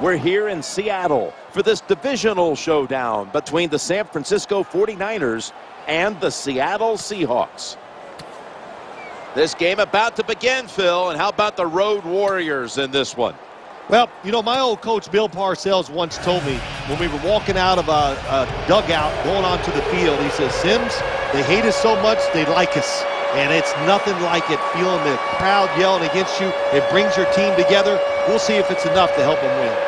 We're here in Seattle for this divisional showdown between the San Francisco 49ers and the Seattle Seahawks. This game about to begin, Phil, and how about the Road Warriors in this one? Well, you know, my old coach Bill Parcells once told me when we were walking out of a, a dugout going onto the field, he says, Simms, they hate us so much, they like us. And it's nothing like it, feeling the crowd yelling against you. It brings your team together. We'll see if it's enough to help them win.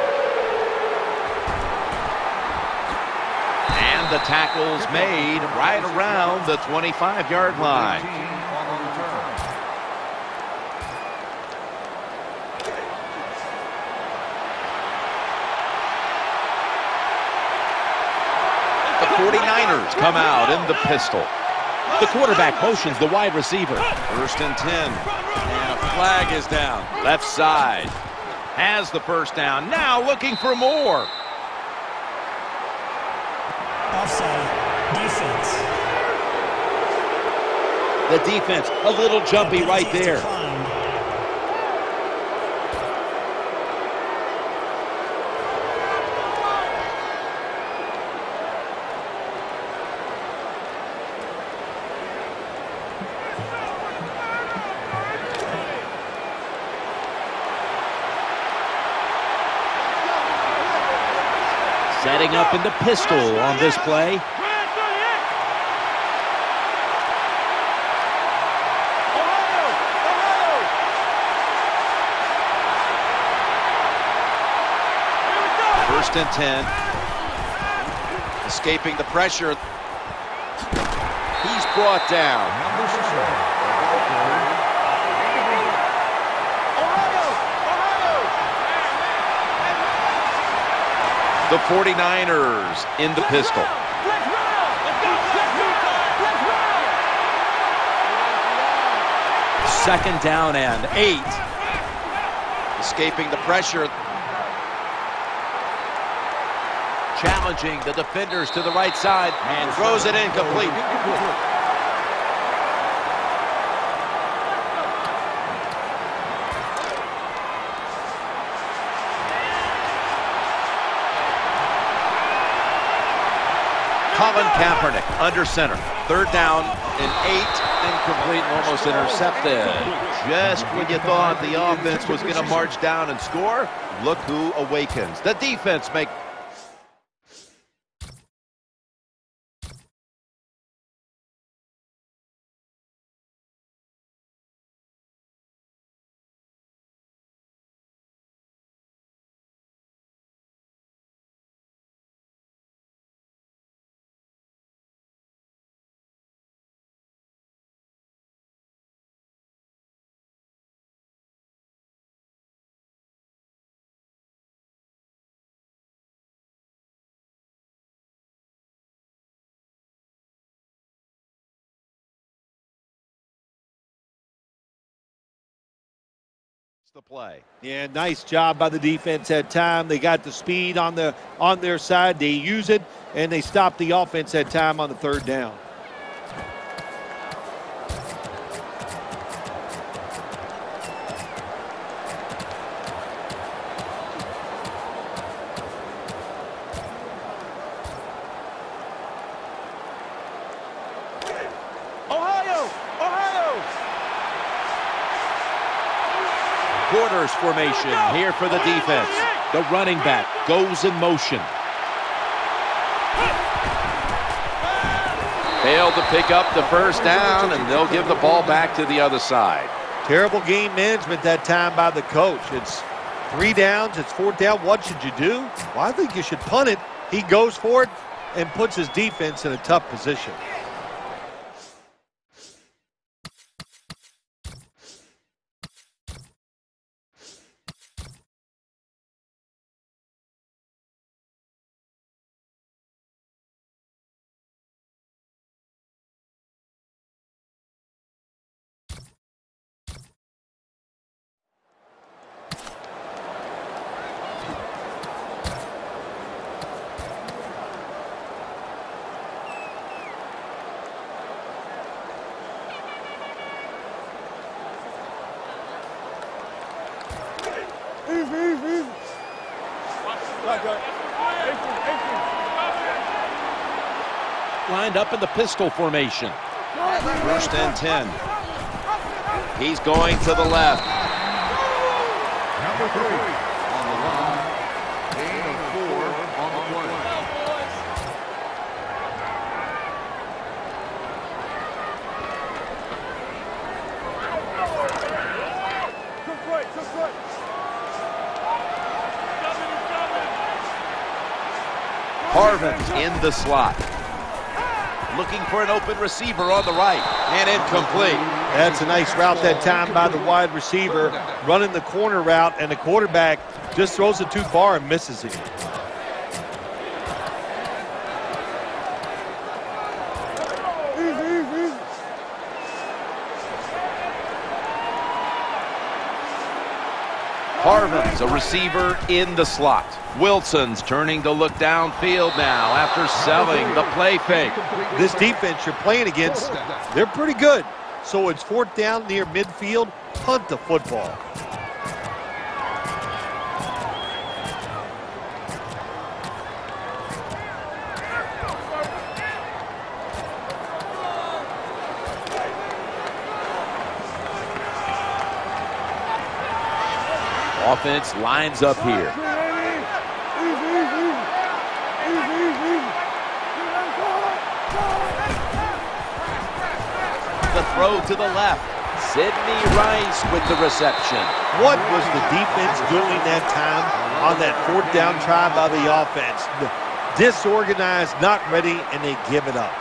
The tackle's made right around the 25-yard line. The 49ers come out in the pistol. The quarterback motions the wide receiver. First and 10. And a flag is down. Left side. Has the first down. Now looking for more. The defense, a little jumpy right there. Setting up in the pistol on this play. First and 10. Escaping the pressure. He's brought down. The 49ers in the pistol. Second down and eight. Escaping the pressure. Challenging the defenders to the right side and throws it incomplete. Colin Kaepernick under center. Third down and eight. Incomplete and almost intercepted. Just when you thought the offense was going to march down and score, look who awakens. The defense make the play. Yeah, nice job by the defense that time. They got the speed on the on their side. They use it and they stop the offense that time on the third down. Quarters here for the defense. The running back goes in motion. Failed to pick up the first down, and they'll give the ball back to the other side. Terrible game management that time by the coach. It's three downs, it's fourth down. What should you do? Well, I think you should punt it. He goes for it and puts his defense in a tough position. Lined up in the pistol formation. First and 10. He's going to the left. Number three on the line. Gain of four on the play. Harvin in the slot. Looking for an open receiver on the right. And incomplete. That's a nice route that time by the wide receiver, running the corner route, and the quarterback just throws it too far and misses it. Harvin's a receiver in the slot. Wilson's turning to look downfield now after selling the play fake. This defense you're playing against, they're pretty good. So it's fourth down near midfield, punt the football. Offense lines up here. The throw to the left. Sidney Rice with the reception. What was the defense doing that time on that fourth down try by the offense? Disorganized, not ready, and they give it up.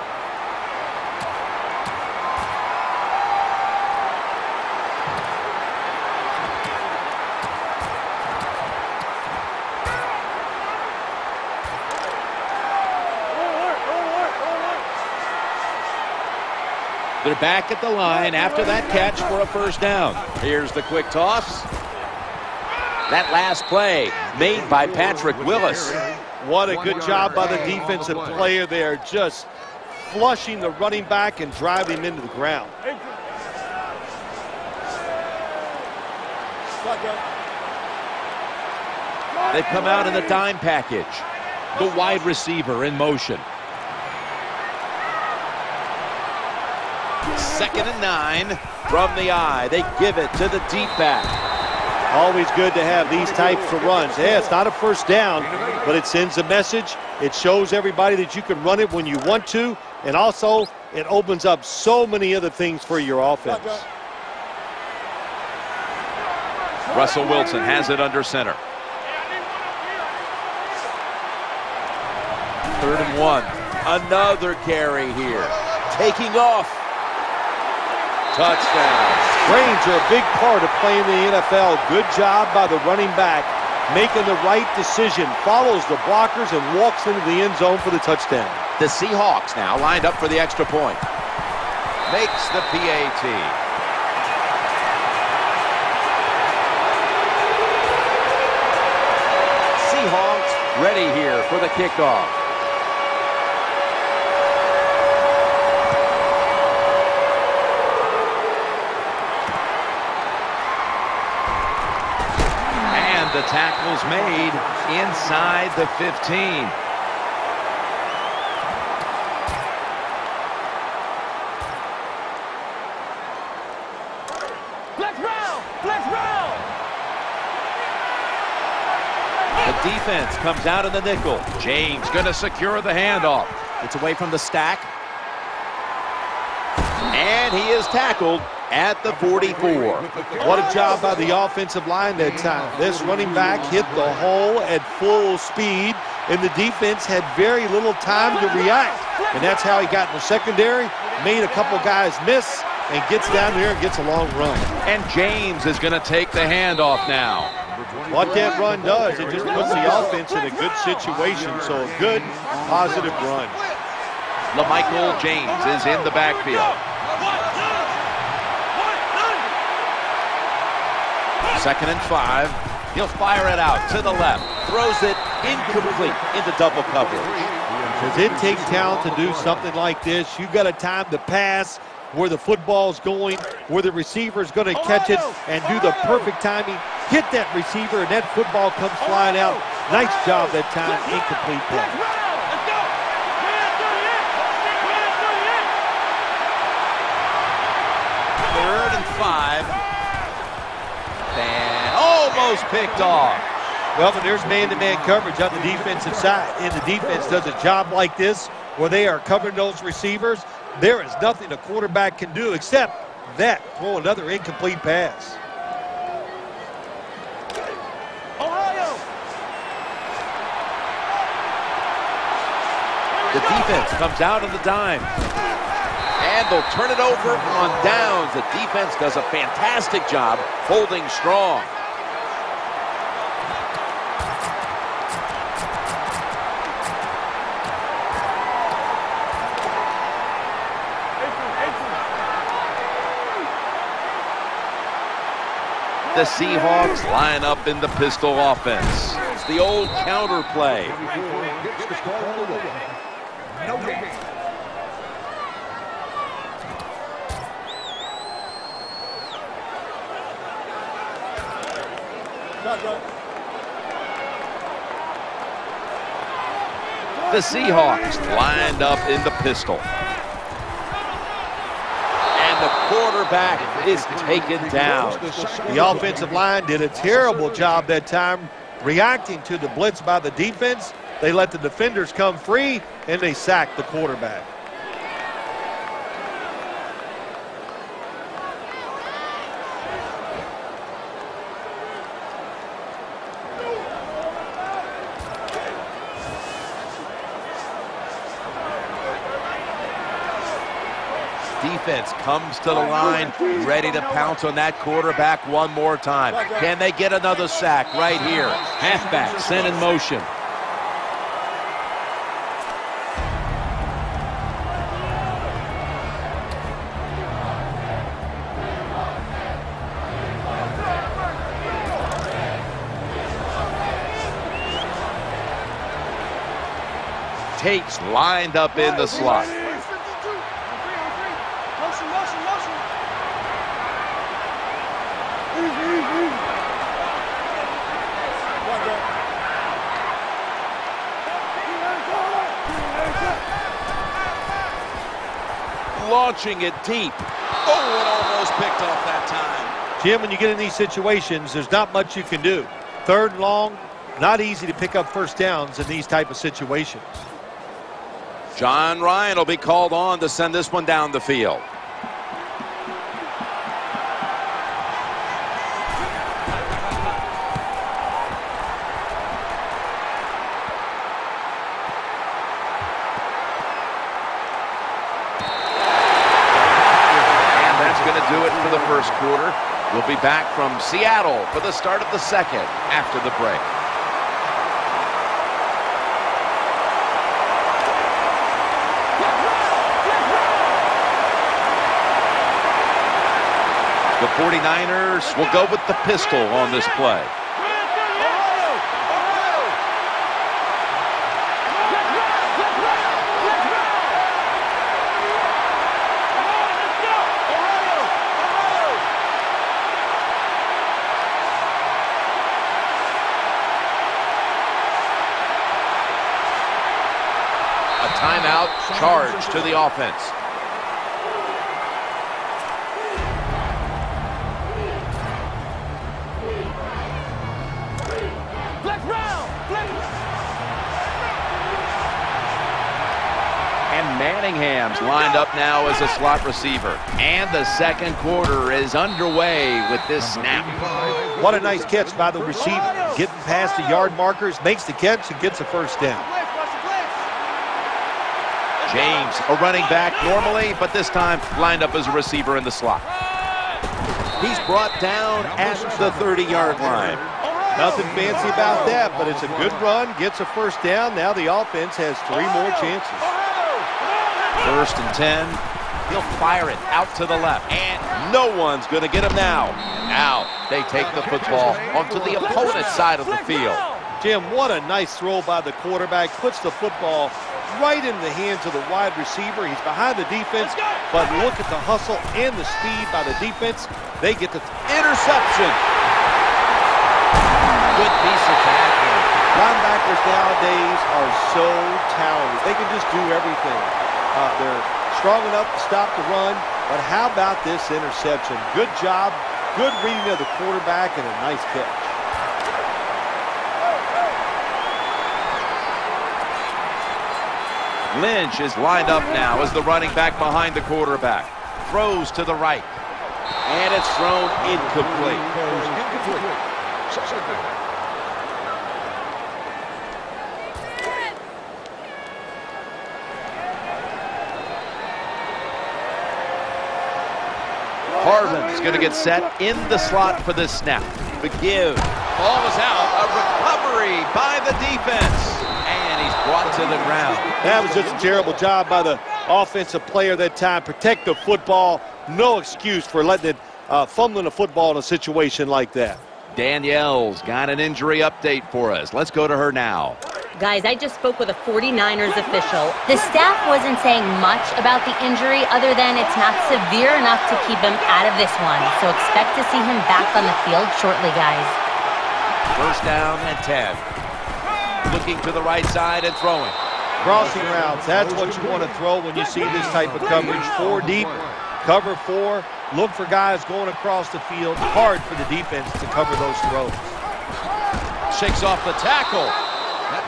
Back at the line after that catch for a first down. Here's the quick toss. That last play made by Patrick Willis. What a good job by the defensive player there, just flushing the running back and driving him into the ground. They've come out in the dime package. The wide receiver in motion. Second and nine from the I. They give it to the deep back. Always good to have these types of runs. Yeah, it's not a first down, but it sends a message. It shows everybody that you can run it when you want to, and also it opens up so many other things for your offense. Russell Wilson has it under center. Third and one. Another carry here. Taking off. Touchdown. Brains are a big part of playing the NFL. Good job by the running back, making the right decision, follows the blockers, and walks into the end zone for the touchdown. The Seahawks now lined up for the extra point. Makes the PAT. Seahawks ready here for the kickoff. And the tackle's made inside the 15. The defense comes out in the nickel. James going to secure the handoff. It's away from the stack. And he is tackled at the 44. What a job by the offensive line that time. This running back hit the hole at full speed, and the defense had very little time to react. And that's how he got in the secondary, made a couple guys miss, and gets down there and gets a long run. And James is going to take the handoff now. What that run does, it just puts the offense in a good situation. So a good, positive run. LaMichael James is in the backfield. Second and five. He'll fire it out to the left. Throws it incomplete into double coverage. Does it take talent to do something like this? You've got to time the pass where the football's going, where the receiver's going to catch it and do the perfect timing, hit that receiver, and that football comes flying out. Nice job that time, incomplete and five. And almost picked off. Well, when there's man-to-man coverage on the defensive side, and the defense does a job like this, where they are covering those receivers, there is nothing a quarterback can do except that, throw another incomplete pass. Ohio! The defense comes out of the dime. And they'll turn it over on downs. The defense does a fantastic job holding strong. The Seahawks line up in the pistol offense. It's the old counter play. The Seahawks lined up in the pistol. Quarterback is taken down. The offensive line did a terrible job that time reacting to the blitz by the defense. They let the defenders come free, and they sacked the quarterback. Defense comes to the line, ready to pounce on that quarterback one more time. Can they get another sack right here? Halfback sent in motion. Tate's lined up in the slot. Launching it deep. Oh, it almost picked off that time. Jim, when you get in these situations, there's not much you can do. Third and long, not easy to pick up first downs in these type of situations. Jon Ryan will be called on to send this one down the field. Back from Seattle for the start of the second after the break. The 49ers will go with the pistol on this play. To the offense. And Manningham's lined up now as a slot receiver. And the second quarter is underway with this snap. What a nice catch by the receiver. Getting past the yard markers, makes the catch, and gets a first down. James, a running back normally, but this time lined up as a receiver in the slot. He's brought down at the 30-yard line. Nothing fancy about that, but it's a good run, gets a first down. Now the offense has three more chances. First and 10. He'll fire it out to the left, and no one's going to get him now. Now they take the football onto the opponent's side of the field. Jim, what a nice throw by the quarterback. Puts the football right in the hands of the wide receiver. He's behind the defense, but look at the hustle and the speed by the defense. They get the Interception. Good piece of tackling. Linebackers nowadays are so talented. They can just do everything. Uh, they're strong enough to stop the run, but how about this interception? Good job, good reading of the quarterback, and a nice catch. Lynch is lined up now as the running back behind the quarterback. Throws to the right. And it's thrown incomplete. Harvin's going to get set in the slot for this snap. The give. Ball is out. A recovery by the defense. And he's brought to the ground. That was just a terrible job by the offensive player that time. Protect the football. No excuse for letting it uh, fumbling the football in a situation like that. Danielle's got an injury update for us. Let's go to her now. Guys, I just spoke with a 49ers official. The staff wasn't saying much about the injury other than it's not severe enough to keep him out of this one. So expect to see him back on the field shortly, guys. First down and 10. Looking to the right side and throwing. Crossing routes, that's what you want to throw when you see this type of coverage. Four deep, cover four, look for guys going across the field. Hard for the defense to cover those throws. Shakes off the tackle.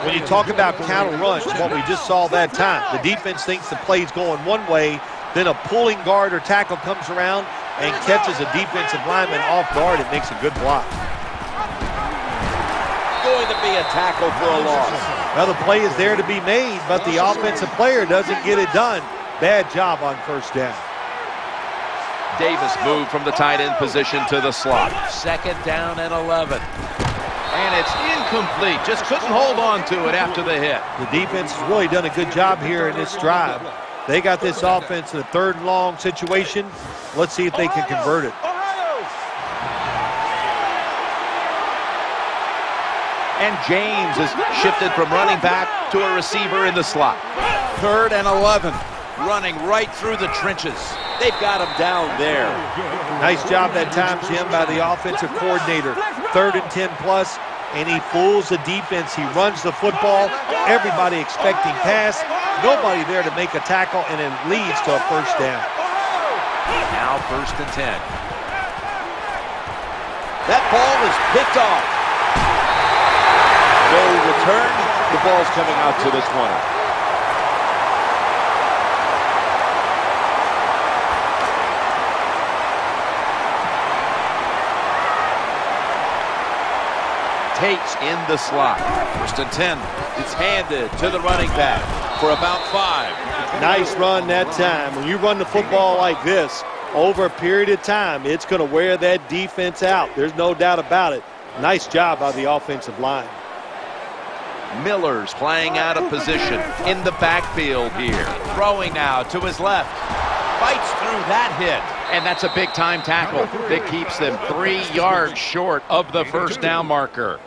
When you talk about counter runs, what we just saw that time, the defense thinks the play's going one way, then a pulling guard or tackle comes around and catches a defensive lineman off guard. It makes a good block. Going to be a tackle for a loss. Well, the play is there to be made, but the offensive player doesn't get it done. Bad job on first down. Davis moved from the tight end position to the slot. Second down and 11. And it's incomplete. Just couldn't hold on to it after the hit. The defense has really done a good job here in this drive. They got this offense in a third and long situation. Let's see if they can convert it. And James is shifted from running back to a receiver in the slot. Third and 11. Running right through the trenches. They've got him down there. Nice job that time, Jim, by the offensive coordinator. Third and 10 plus, and he fools the defense. He runs the football. Everybody expecting pass. Nobody there to make a tackle, and it leads to a first down. Now first and 10. That ball is picked off. No return. The ball's coming out to the 20. Tate's in the slot. First and 10. It's handed to the running back for about five. Nice run that time. When you run the football like this, over a period of time, it's going to wear that defense out. There's no doubt about it. Nice job by the offensive line. Miller's playing out of position in the backfield here. Throwing now to his left. Fights through that hit. And that's a big time tackle that keeps them three yards short of the first down marker.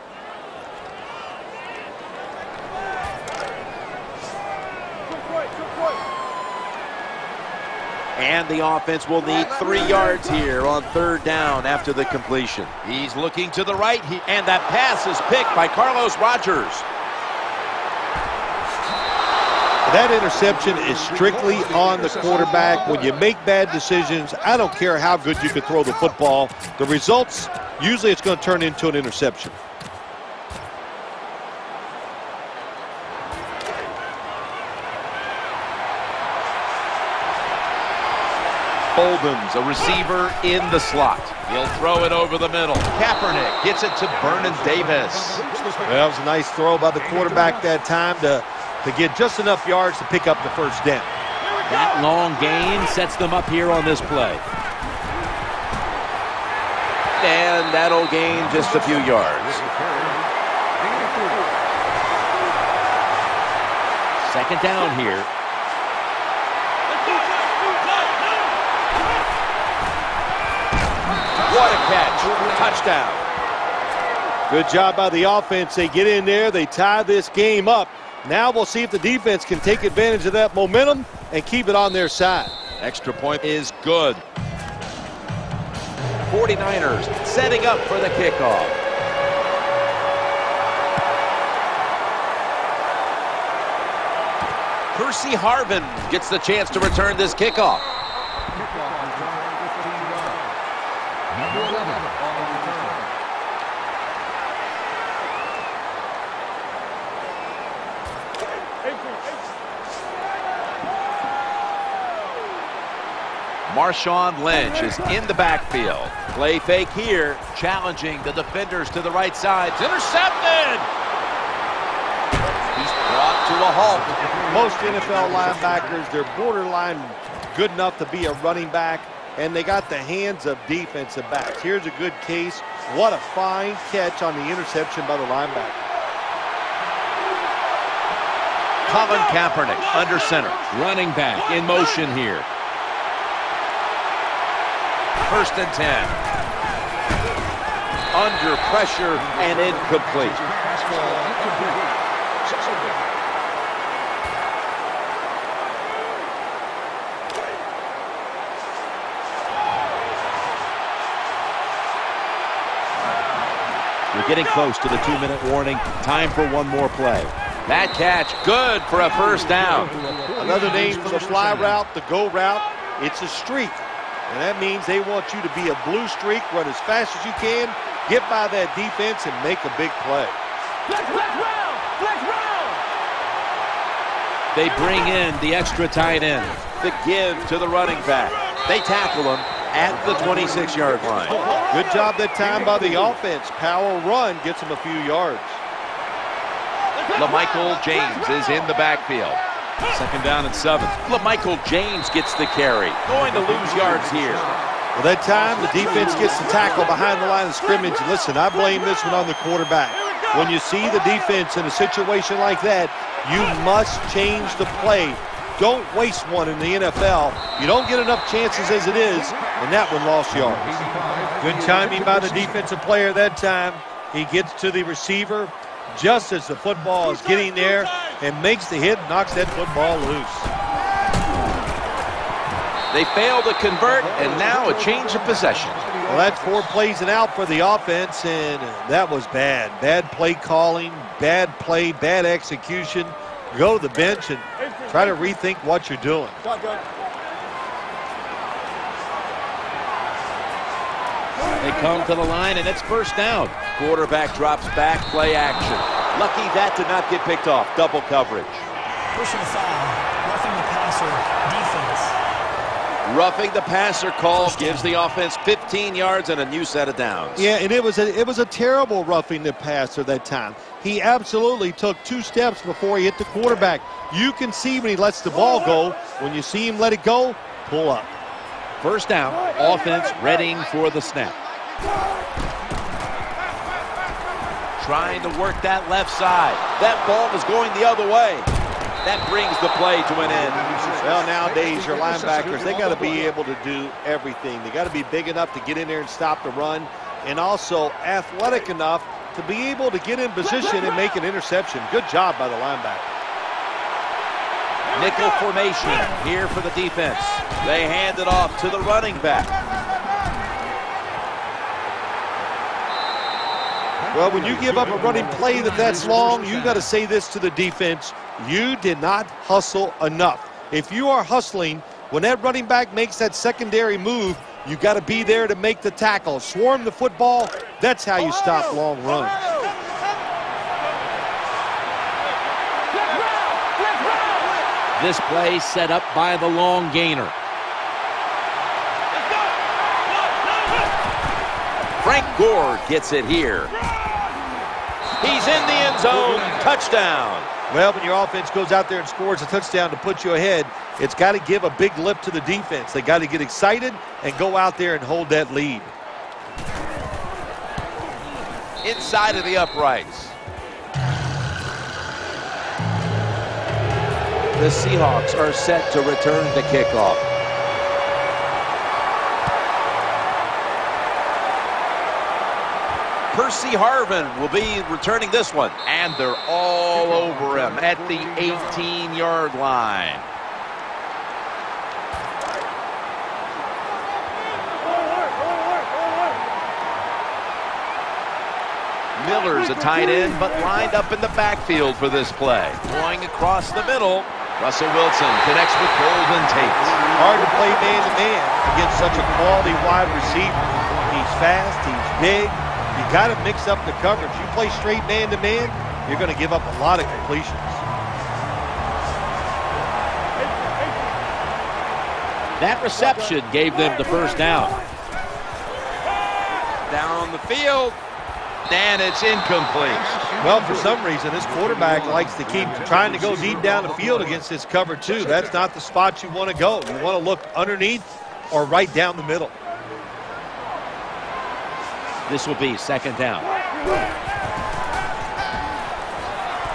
And the offense will need three yards here on third down after the completion. He's looking to the right, he, and that pass is picked by Carlos Rogers. That interception is strictly on the quarterback. When you make bad decisions, I don't care how good you can throw the football. The results, usually it's going to turn into an interception. Boldin's a receiver in the slot. He'll throw it over the middle. Kaepernick gets it to Vernon Davis. Well, that was a nice throw by the quarterback that time to, to get just enough yards to pick up the first down. That long gain sets them up here on this play. And that'll gain just a few yards. Second down here. What a catch. Touchdown. Good job by the offense. They get in there. They tie this game up. Now we'll see if the defense can take advantage of that momentum and keep it on their side. Extra point is good. 49ers setting up for the kickoff. Percy Harvin gets the chance to return this kickoff. Marshawn Lynch is in the backfield. Play fake here, challenging the defenders to the right side. Intercepted! He's brought to a halt. Most NFL linebackers, they're borderline good enough to be a running back, and they got the hands of defensive backs. Here's a good case. What a fine catch on the interception by the linebacker. Colin Kaepernick under center. Running back in motion here. First and 10. Under pressure and incomplete. Pass ball incomplete. Second down. We're getting close to the two-minute warning. Time for one more play. That catch, good for a first down. Another name for the fly route, the go route, it's a streak. And that means they want you to be a blue streak, run as fast as you can, get by that defense, and make a big play. They bring in the extra tight end. The give to the running back. They tackle him at the 26-yard line. Good job that time by the offense. Power run gets him a few yards. LaMichael James is in the backfield. Second down and seven. LaMichael James gets the carry. Going to lose yards here. Well, that time the defense gets the tackle behind the line of scrimmage. Listen, I blame this one on the quarterback. When you see the defense in a situation like that, you must change the play. Don't waste one in the NFL. You don't get enough chances as it is, and that one lost yards. Good timing by the defensive player that time. He gets to the receiver just as the football is getting there and makes the hit, knocks that football loose. They fail to convert, and now a change of possession. Well, that's four plays and out for the offense, and that was bad. Bad play calling, bad play, bad execution. Go to the bench and try to rethink what you're doing. They come to the line, and it's first down. Quarterback drops back, play action. Lucky that did not get picked off. Double coverage. Personal foul. Roughing the passer. Defense. Roughing the passer call gives the offense 15 yards and a new set of downs. Yeah, and it was a it was a terrible roughing the passer that time. He absolutely took two steps before he hit the quarterback. You can see when he lets the ball go. When you see him let it go, pull up. First down. Offense readying for the snap. Trying to work that left side. That ball is going the other way. That brings the play to an end. Well, nowadays your linebackers they got to be able to do everything. They got to be big enough to get in there and stop the run, and also athletic enough to be able to get in position and make an interception. Good job by the linebacker. Nickel formation here for the defense. They hand it off to the running back. Well, when you give up a running play that that's long, you got to say this to the defense. You did not hustle enough. If you are hustling, when that running back makes that secondary move, you got to be there to make the tackle. Swarm the football. That's how you stop long runs. This play set up by the long gainer. Frank Gore gets it here. He's in the end zone. Touchdown. Well, when your offense goes out there and scores a touchdown to put you ahead, it's got to give a big lift to the defense. They got to get excited and go out there and hold that lead. Inside of the uprights. The Seahawks are set to return the kickoff. Percy Harvin will be returning this one. And they're all over him at the 18-yard line. Miller's a tight end, but lined up in the backfield for this play. Going across the middle. Russell Wilson connects with Golden Tate. Hard to play man-to-man against such a quality wide receiver. He's fast, he's big. You got to mix up the coverage. You play straight man-to-man, you're going to give up a lot of completions. That reception gave them the first down. Down the field, and it's incomplete. Well, for some reason, this quarterback likes to keep trying to go deep down the field against this cover two. That's not the spot you want to go. You want to look underneath or right down the middle. This will be second down.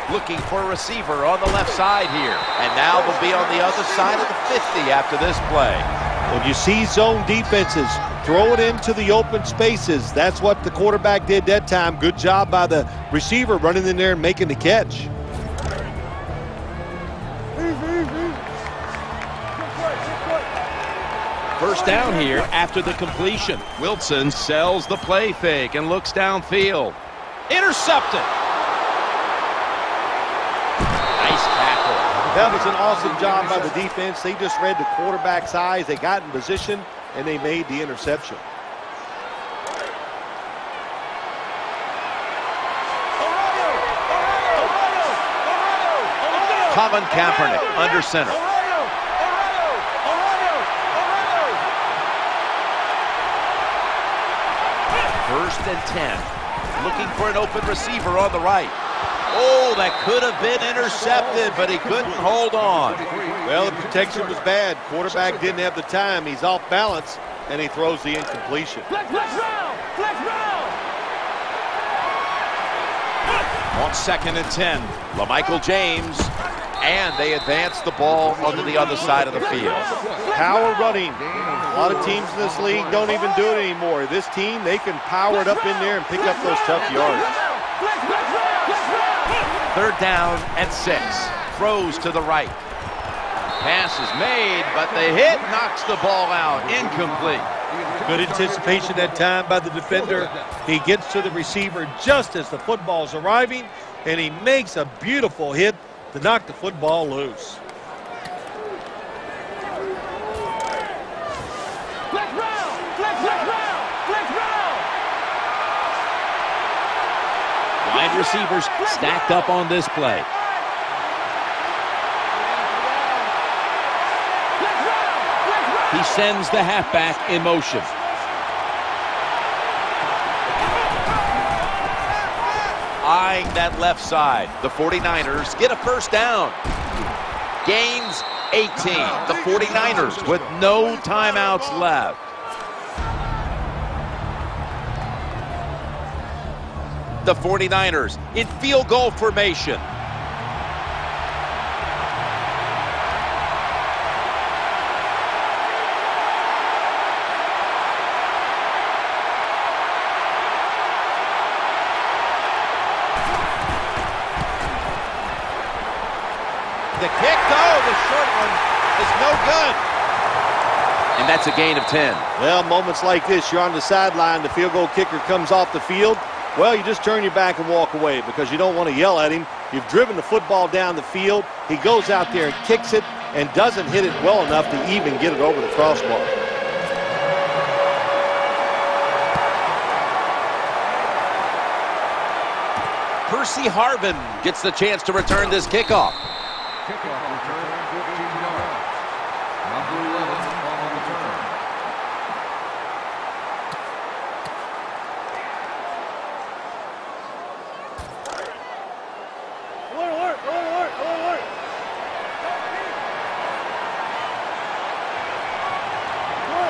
Looking for a receiver on the left side here. And now they'll be on the other side of the 50 after this play. When you see zone defenses, throw it into the open spaces. That's what the quarterback did that time. Good job by the receiver running in there and making the catch. First down here after the completion. Wilson sells the play fake and looks downfield. Intercepted. Nice tackle. That was an awesome job by the defense. They just read the quarterback's eyes. They got in position, and they made the interception. Colin Kaepernick under center. First and 10. Looking for an open receiver on the right. Oh, that could have been intercepted, but he couldn't hold on. Well, the protection was bad. Quarterback didn't have the time. He's off balance, and he throws the incompletion. On second and 10, LaMichael James, and they advance the ball onto the other side of the field. Power running. A lot of teams in this league don't even do it anymore. This team, they can power it up in there and pick up those tough yards. Third down and six. Throws to the right. Pass is made, but the hit knocks the ball out. Incomplete. Good anticipation that time by the defender. He gets to the receiver just as the football's arriving, and he makes a beautiful hit to knock the football loose. Wide receivers stacked up on this play. He sends the halfback in motion. That left side. The 49ers get a first down. Gains 18. The 49ers with no timeouts left. The 49ers in field goal formation. Gain of 10. Well, moments like this, you're on the sideline, the field goal kicker comes off the field. Well, you just turn your back and walk away because you don't want to yell at him. You've driven the football down the field. He goes out there and kicks it and doesn't hit it well enough to even get it over the crossbar. Percy Harvin gets the chance to return this kickoff. Kickoff return, 15 yards. Number 11 on the return.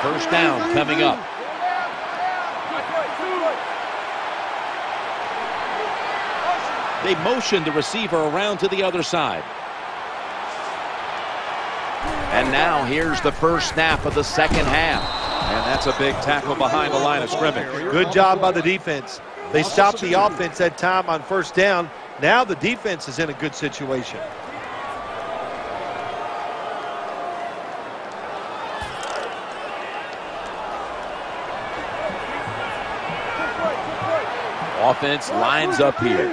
First down coming up. They motion the receiver around to the other side. And now here's the first snap of the second half. And that's a big tackle behind the line of scrimmage. Good job by the defense. They stopped the offense that time on first down. Now the defense is in a good situation. Offense lines up here.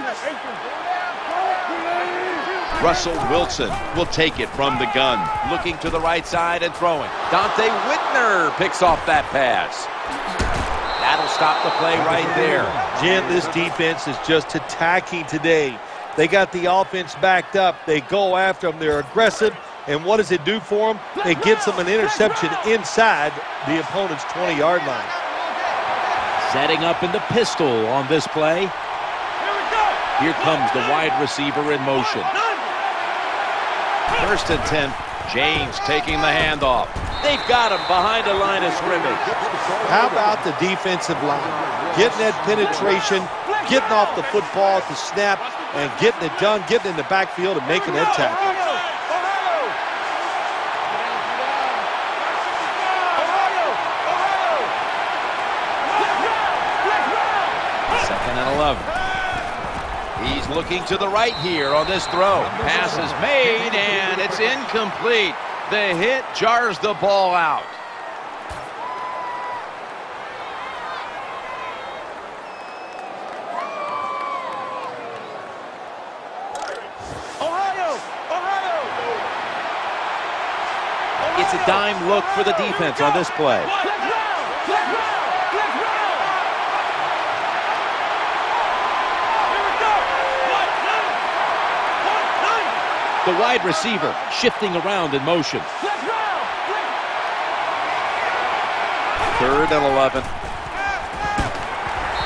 Russell Wilson will take it from the gun. Looking to the right side and throwing. Donte Whitner picks off that pass. That'll stop the play right there. Jim, this defense is just attacking today. They got the offense backed up. They go after them. They're aggressive. And what does it do for them? It gets them an interception inside the opponent's 20-yard line. Setting up in the pistol on this play. Here comes the wide receiver in motion. First and 10. James taking the handoff. They've got him behind the line of scrimmage. How about the defensive line? Getting that penetration, getting off the football at the snap, and getting it done, getting in the backfield and making that tackle. Second and 11. He's looking to the right here on this throw. Pass is made, and it's incomplete. The hit jars the ball out. It's a dime look for the defense on this play. The wide receiver shifting around in motion. Third and 11.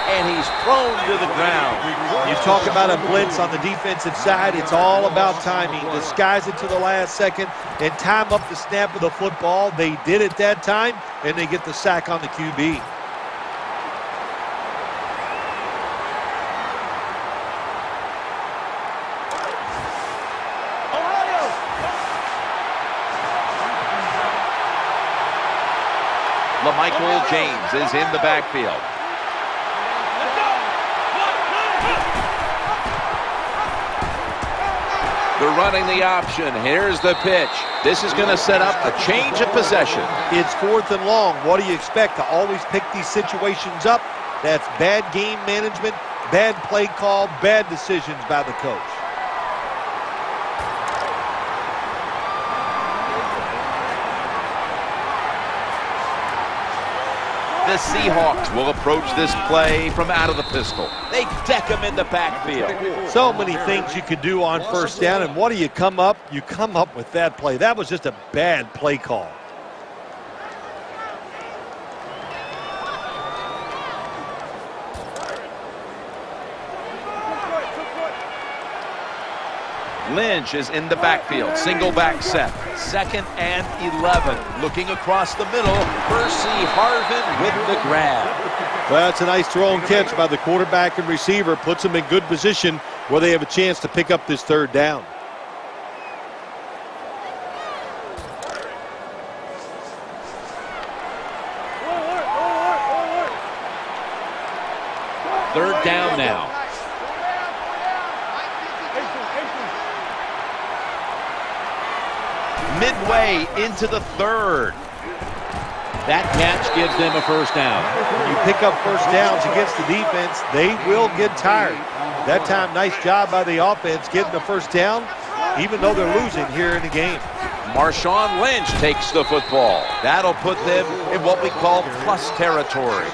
And he's thrown to the ground. You talk about a blitz on the defensive side. It's all about timing. Disguise it to the last second and time up the snap of the football. They did it that time, and they get the sack on the QB. LaMichael James is in the backfield. They're running the option. Here's the pitch. This is going to set up a change of possession. It's fourth and long. What do you expect? To always pick these situations up? That's bad game management, bad play call, bad decisions by the coach. The Seahawks will approach this play from out of the pistol. They deck him in the backfield. So many things you could do on first down, and what do you come up? You come up with that play. That was just a bad play call. Lynch is in the backfield. Single back set. Second and 11. Looking across the middle. Percy Harvin with the grab. Well, that's a nice throw and catch by the quarterback and receiver. Puts them in good position where they have a chance to pick up this third down. Third down now. Midway into the third. That catch gives them a first down. When you pick up first downs against the defense, they will get tired. That time, nice job by the offense getting the first down, even though they're losing here in the game. Marshawn Lynch takes the football. That'll put them in what we call plus territory.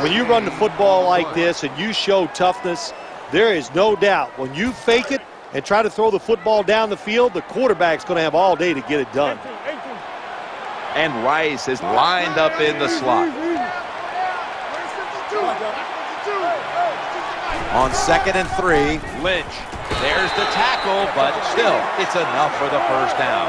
When you run the football like this and you show toughness, there is no doubt when you fake it and try to throw the football down the field, the quarterback's going to have all day to get it done. And Rice is lined up in the slot. On second and three, Lynch. There's the tackle, but still, it's enough for the first down.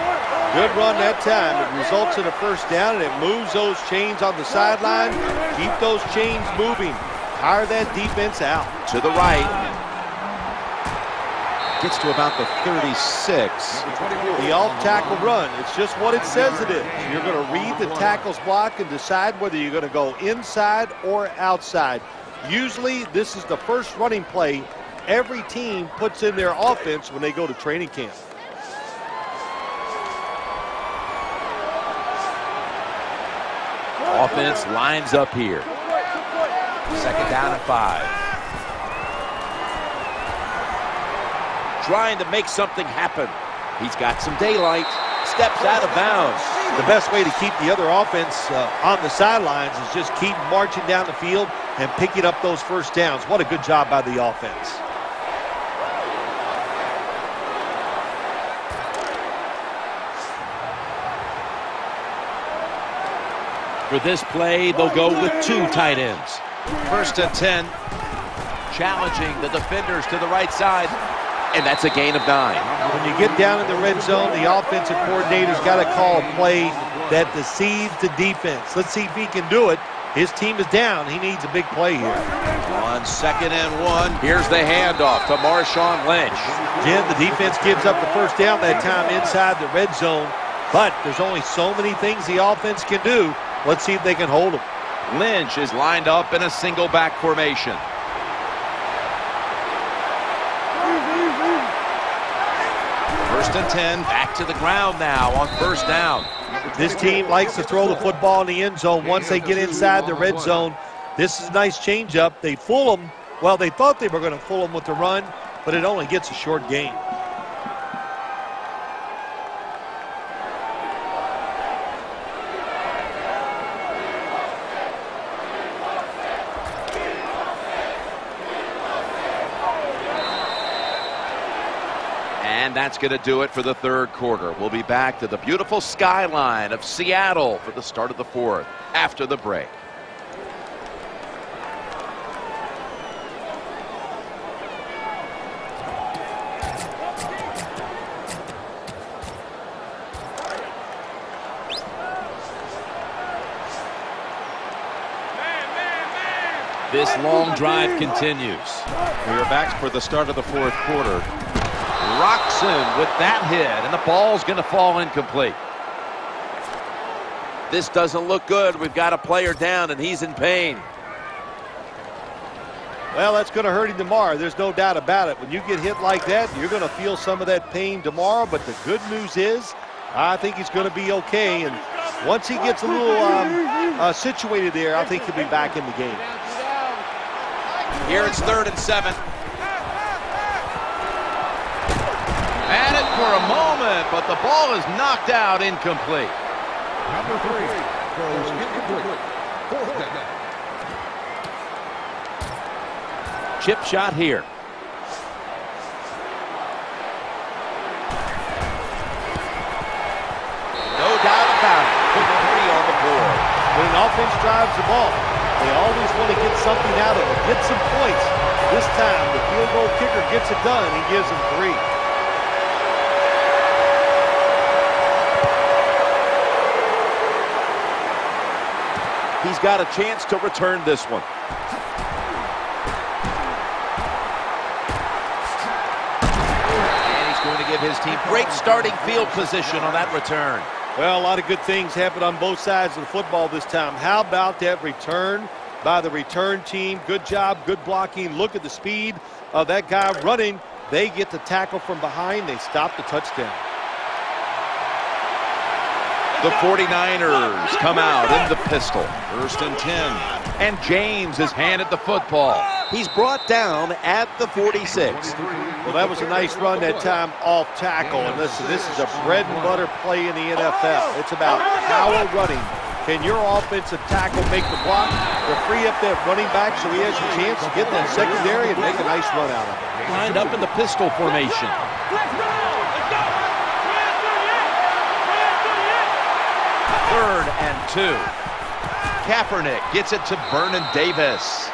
Good run that time. It results in a first down, and it moves those chains on the sideline. Keep those chains moving. Tire that defense out. To the right. Gets to about the 36. The off-tackle run, it's just what it says it is. You're going to read the tackle's block and decide whether you're going to go inside or outside. Usually, this is the first running play every team puts in their offense when they go to training camp. Offense lines up here. Second down and five. Trying to make something happen. He's got some daylight. Steps out of bounds. The best way to keep the other offense uh, on the sidelines is just keep marching down the field and picking up those first downs. What a good job by the offense. For this play, they'll go with two tight ends. First and 10. Challenging the defenders to the right side. And that's a gain of nine. When you get down in the red zone, the offensive coordinator's got to call a play that deceives the defense. Let's see if he can do it. His team is down. He needs a big play here. On second and one, here's the handoff to Marshawn Lynch. Jim, the defense gives up the first down that time inside the red zone, but there's only so many things the offense can do. Let's see if they can hold him. Lynch is lined up in a single back formation. First and 10, back to the ground now on first down. This team likes to throw the football in the end zone once they get inside the red zone. This is a nice changeup. They fool them. Well, they thought they were going to fool them with the run, but it only gets a short gain. And that's going to do it for the third quarter. We'll be back to the beautiful skyline of Seattle for the start of the fourth after the break. This long drive continues. We are back for the start of the fourth quarter. Roxon with that hit, and the ball's going to fall incomplete. This doesn't look good. We've got a player down, and he's in pain. Well, that's going to hurt him tomorrow. There's no doubt about it. When you get hit like that, you're going to feel some of that pain tomorrow. But the good news is, I think he's going to be okay. And once he gets a little um, uh, situated there, I think he'll be back in the game. Here it's third and seven. For a moment, but the ball is knocked out incomplete. Number three goes incomplete. Fourth down. Chip shot here. No doubt about it. Put three on the board. When an offense drives the ball, they always want to get something out of it, get some points. This time, the field goal kicker gets it done. He gives them three. He's got a chance to return this one. And he's going to give his team great starting field position on that return. Well, a lot of good things happened on both sides of the football this time. How about that return by the return team? Good job, good blocking. Look at the speed of that guy running. They get the tackle from behind. They stop the touchdown. The 49ers come out in the pistol. First and 10. And James is handed the football. He's brought down at the 46. Well, that was a nice run that time off tackle. And listen, this is a bread and butter play in the NFL. It's about power running. Can your offensive tackle make the block to free up that running back so he has a chance to get that secondary and make a nice run out of it? Lined up in the pistol formation. Third and two. Kaepernick gets it to Vernon Davis.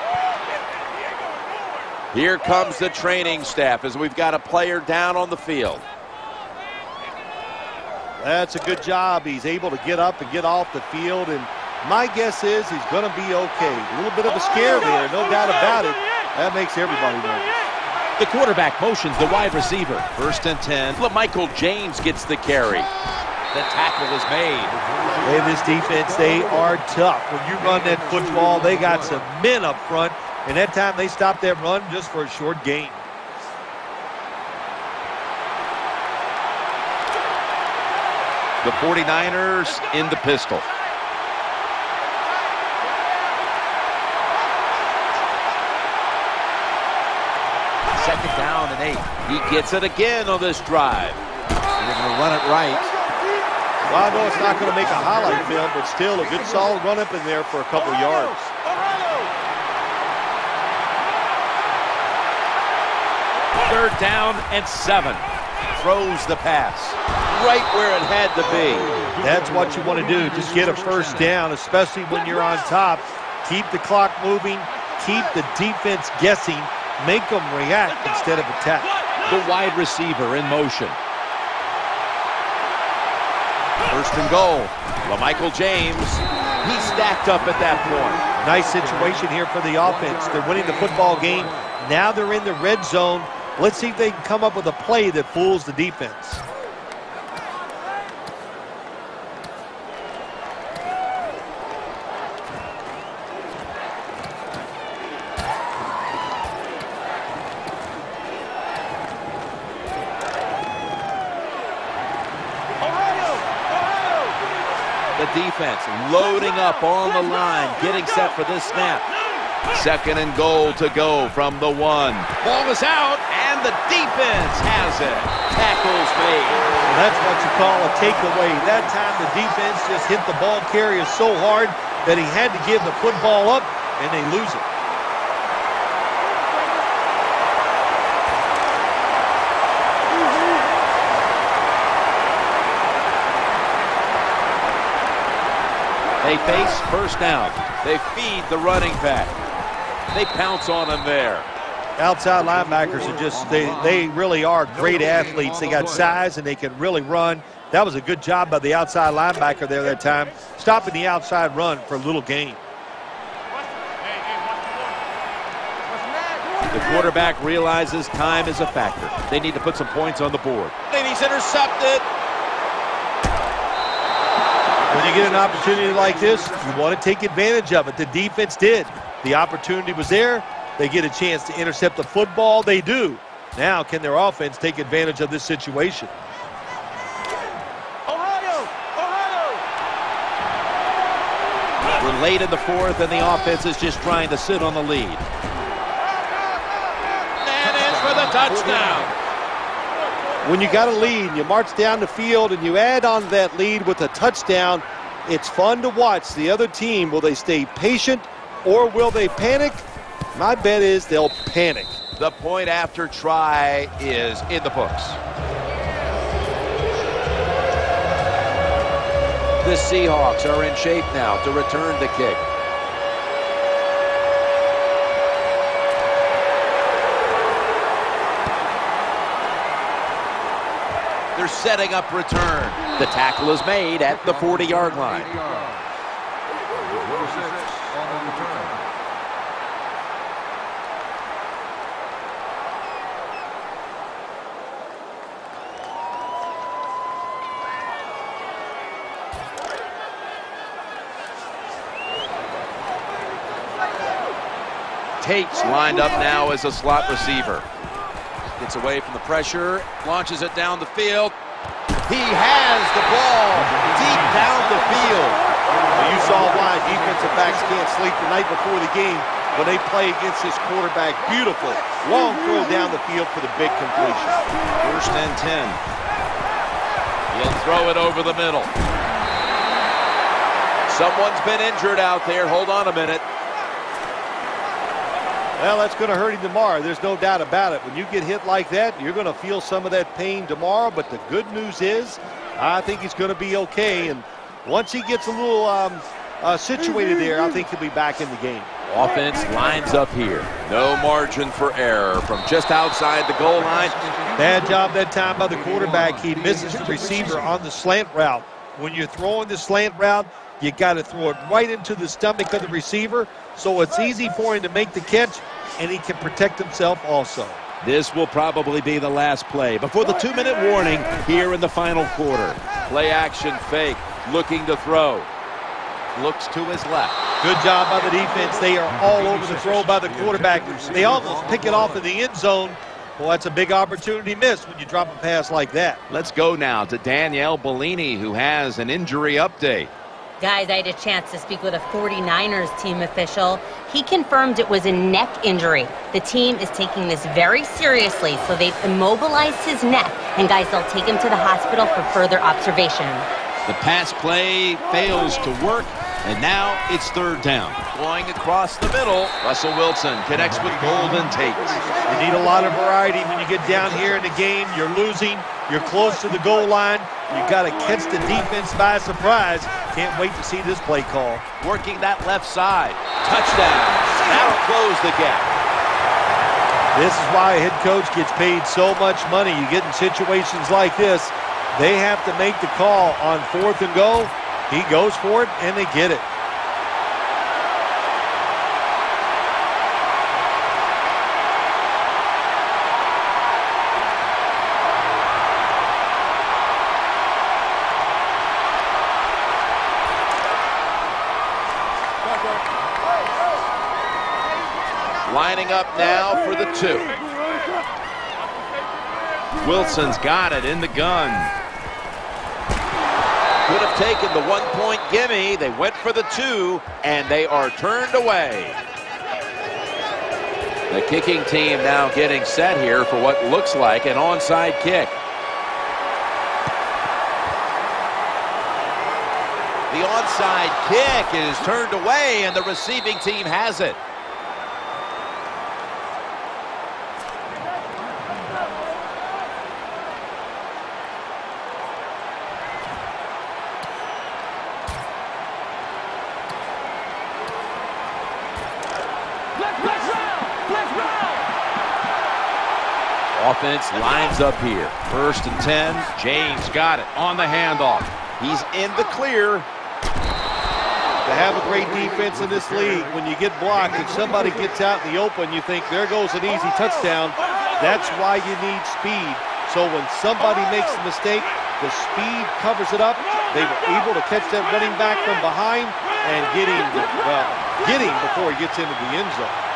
Here comes the training staff as we've got a player down on the field. That's a good job. He's able to get up and get off the field. And my guess is he's going to be okay. A little bit of a scare there, no doubt about it. That makes everybody nervous. The quarterback motions the wide receiver. First and 10. Michael James gets the carry. The tackle is made. Hey, this defense, they are tough. When you run that football, they got some men up front. And that time they stopped that run just for a short gain. The 49ers in the pistol. Second down and eight. He gets it again on this drive. They're going to run it right. Well, I know it's not going to make a highlight film, but still a good solid run up in there for a couple yards. Third down and seven. Throws the pass right where it had to be. That's what you want to do. Just get a first down, especially when you're on top. Keep the clock moving. Keep the defense guessing. Make them react instead of attack. The wide receiver in motion. First and goal. LaMichael James. He stacked up at that point. Nice situation here for the offense. They're winning the football game. Now they're in the red zone. Let's see if they can come up with a play that fools the defense. The loading up on the line, getting set for this snap. Second and goal to go from the one. Ball is out, and the defense has it. Tackles made. That's what you call a takeaway. That time the defense just hit the ball carrier so hard that he had to give the football up, and they lose it. They face first down. They feed the running back. They pounce on him there. Outside linebackers are just, they, they really are great athletes. They got size and they can really run. That was a good job by the outside linebacker there that time, stopping the outside run for a little gain. The quarterback realizes time is a factor. They need to put some points on the board. And he's intercepted. When you get an opportunity like this, you want to take advantage of it. The defense did. The opportunity was there. They get a chance to intercept the football. They do. Now, can their offense take advantage of this situation? We're late in the fourth, and the offense is just trying to sit on the lead. And in for the touchdown. When you got a lead, you march down the field and you add on that lead with a touchdown, it's fun to watch. The other team, will they stay patient or will they panic? My bet is they'll panic. The point after try is in the books. The Seahawks are in shape now to return the kick. Setting up return. The tackle is made at the 40-yard line. Tate's lined up now as a slot receiver. Gets away from the pressure, launches it down the field. He has the ball deep down the field. Well, you saw why defensive backs can't sleep the night before the game when they play against this quarterback. Beautiful. Long throw down the field for the big completion. First and 10. He'll throw it over the middle. Someone's been injured out there. Hold on a minute. Well, that's going to hurt him tomorrow. There's no doubt about it. When you get hit like that, you're going to feel some of that pain tomorrow. But the good news is, I think he's going to be okay. And once he gets a little um, uh, situated there, I think he'll be back in the game. Offense lines up here. No margin for error from just outside the goal line. Bad job that time by the quarterback. He misses the receiver on the slant route. When you're throwing the slant route, you got to throw it right into the stomach of the receiver so it's easy for him to make the catch and he can protect himself also. This will probably be the last play before the two-minute warning here in the final quarter. Play action fake. Looking to throw. Looks to his left. Good job by the defense. They are all over the throw by the quarterback. They almost pick it off in the end zone. Well, that's a big opportunity missed when you drop a pass like that. Let's go now to Danielle Bellini, who has an injury update. Guys, I had a chance to speak with a 49ers team official. He confirmed it was a neck injury. The team is taking this very seriously, so they've immobilized his neck. And guys, they'll take him to the hospital for further observation. The pass play fails to work, and now it's third down. Going across the middle, Russell Wilson connects with Golden Tate. You need a lot of variety when you get down here in the game. You're losing. You're close to the goal line. You've got to catch the defense by surprise. Can't wait to see this play call. Working that left side. Touchdown. That'll close the gap. This is why a head coach gets paid so much money. You get in situations like this, they have to make the call on fourth and go. He goes for it, and they get it. Lining up now for the two. Wilson's got it in the gun. Could have taken the one-point gimme. They went for the two, and they are turned away. The kicking team now getting set here for what looks like an onside kick. The onside kick is turned away, and the receiving team has it. Lines up here. First and 10. James got it on the handoff. He's in the clear. To have a great defense in this league, when you get blocked and somebody gets out in the open, you think, there goes an easy touchdown. That's why you need speed. So when somebody makes a mistake, the speed covers it up. They were able to catch that running back from behind and get him, well, get him before he gets into the end zone.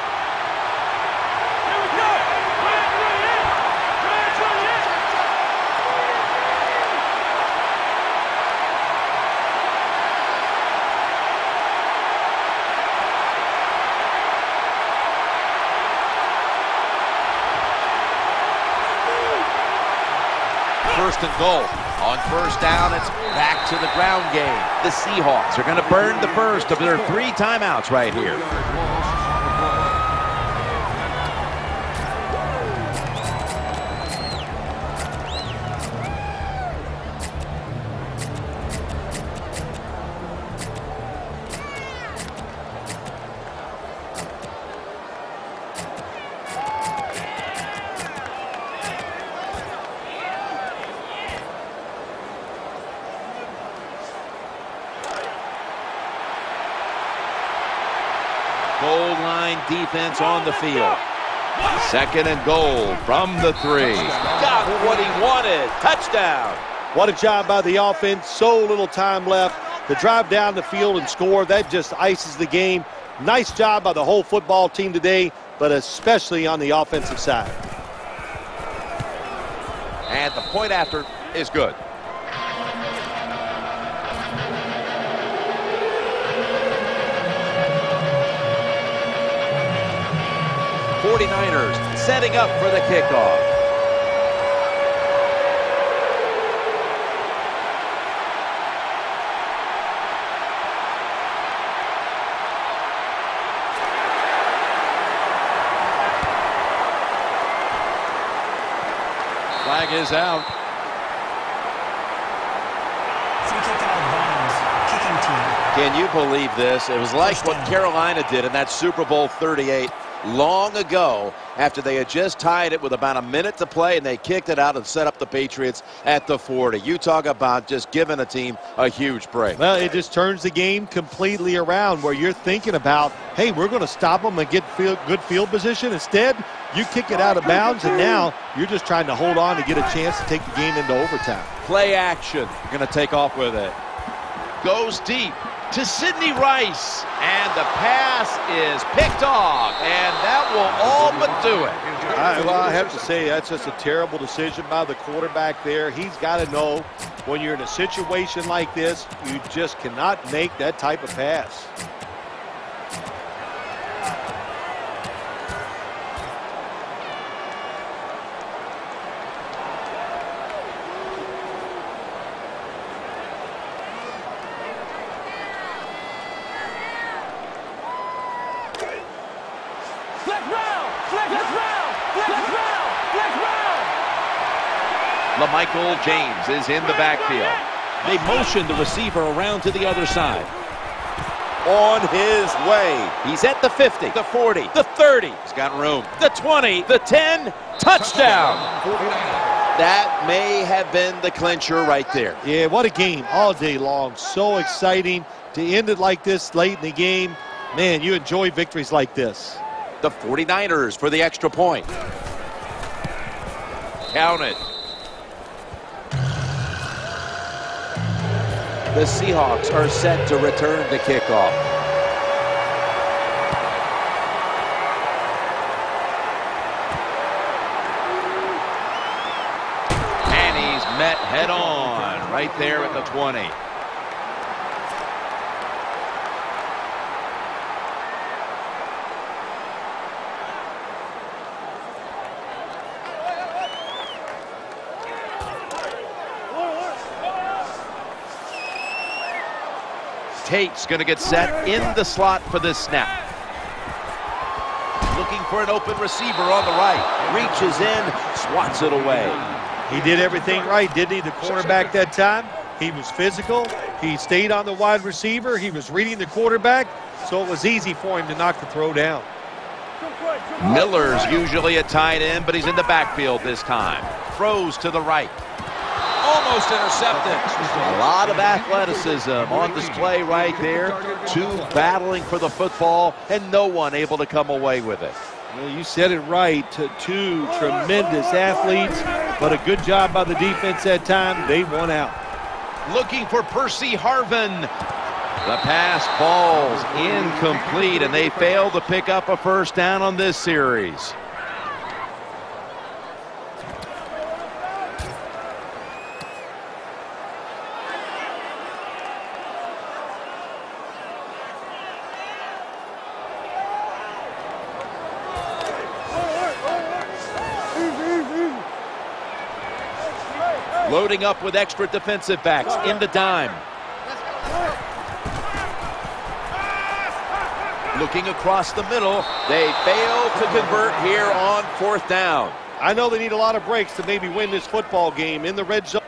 First and goal. On first down, it's back to the ground game. The Seahawks are going to burn the first of their three timeouts right here. Defense on the field. Second and goal from the three. Got what he wanted. Touchdown. What a job by the offense. So little time left to drive down the field and score. That just ices the game. Nice job by the whole football team today, but especially on the offensive side. And the point after is good. Forty-niners setting up for the kickoff. Flag is out. Can you believe this? It was like what Carolina did in that Super Bowl 38 long ago after they had just tied it with about a minute to play and they kicked it out and set up the Patriots at the 40. You talk about just giving a team a huge break. Well, it just turns the game completely around where you're thinking about, hey, we're going to stop them and get field, good field position. Instead, you kick it out of bounds, and now you're just trying to hold on to get a chance to take the game into overtime. Play action. You're going to take off with it. Goes deep. To Sidney Rice. And the pass is picked off. And that will all but do it. I, well, I have to say, that's just a terrible decision by the quarterback there. He's got to know when you're in a situation like this, you just cannot make that type of pass. LaMichael James is in the backfield. They motion the receiver around to the other side. On his way. He's at the 50, the 40, the 30. He's got room. The 20, the 10. Touchdown. That may have been the clincher right there. Yeah, what a game all day long. So exciting to end it like this late in the game. Man, you enjoy victories like this. The 49ers for the extra point. Count it. The Seahawks are set to return the kickoff. And he's met head on right there at the 20. Tate's going to get set in the slot for this snap. Looking for an open receiver on the right. Reaches in, swats it away. He did everything right, didn't he? The cornerback that time. He was physical. He stayed on the wide receiver. He was reading the quarterback, so it was easy for him to knock the throw down. Miller's usually a tight end, but he's in the backfield this time. Throws to the right. Almost intercepted. A lot of athleticism on display right there. Two battling for the football, and no one able to come away with it. Well, you said it right. Two tremendous athletes, but a good job by the defense that time. They won out. Looking for Percy Harvin. The pass falls incomplete, and they fail to pick up a first down on this series. Up with extra defensive backs in the dime. Looking across the middle. They fail to convert here on fourth down. I know they need a lot of breaks to maybe win this football game in the red zone.